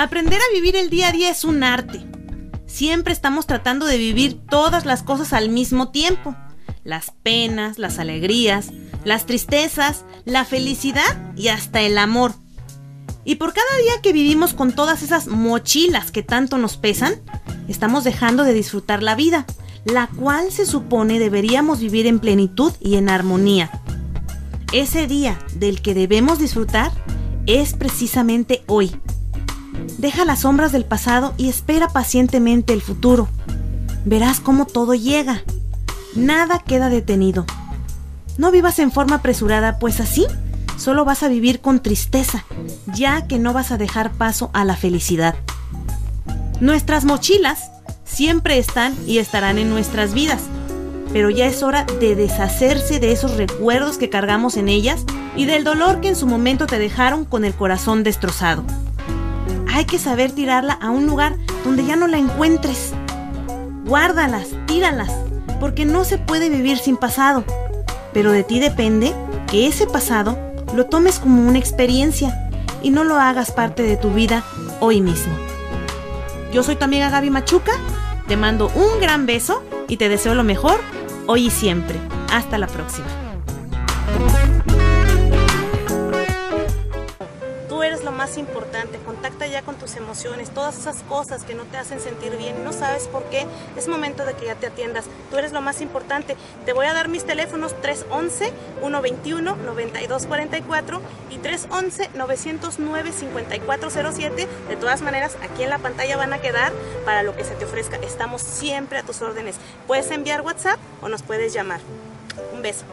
Aprender a vivir el día a día es un arte. Siempre estamos tratando de vivir todas las cosas al mismo tiempo. Las penas, las alegrías, las tristezas, la felicidad y hasta el amor. Y por cada día que vivimos con todas esas mochilas que tanto nos pesan, estamos dejando de disfrutar la vida, la cual se supone deberíamos vivir en plenitud y en armonía. Ese día del que debemos disfrutar es precisamente hoy. Deja las sombras del pasado y espera pacientemente el futuro. Verás cómo todo llega. Nada queda detenido. No vivas en forma apresurada, pues así solo vas a vivir con tristeza, ya que no vas a dejar paso a la felicidad. Nuestras mochilas siempre están y estarán en nuestras vidas, pero ya es hora de deshacerse de esos recuerdos que cargamos en ellas y del dolor que en su momento te dejaron con el corazón destrozado. Hay que saber tirarla a un lugar donde ya no la encuentres. Guárdalas, tíralas, porque no se puede vivir sin pasado. Pero de ti depende que ese pasado lo tomes como una experiencia y no lo hagas parte de tu vida hoy mismo. Yo soy tu amiga Gaby Machuca, te mando un gran beso y te deseo lo mejor hoy y siempre. Hasta la próxima. Más importante, contacta ya con tus emociones, todas esas cosas que no te hacen sentir bien no sabes por qué, es momento de que ya te atiendas. Tú eres lo más importante. Te voy a dar mis teléfonos 311-121-9244 y 311-909-5407. De todas maneras, aquí en la pantalla van a quedar para lo que se te ofrezca. Estamos siempre a tus órdenes. Puedes enviar WhatsApp o nos puedes llamar. Un beso.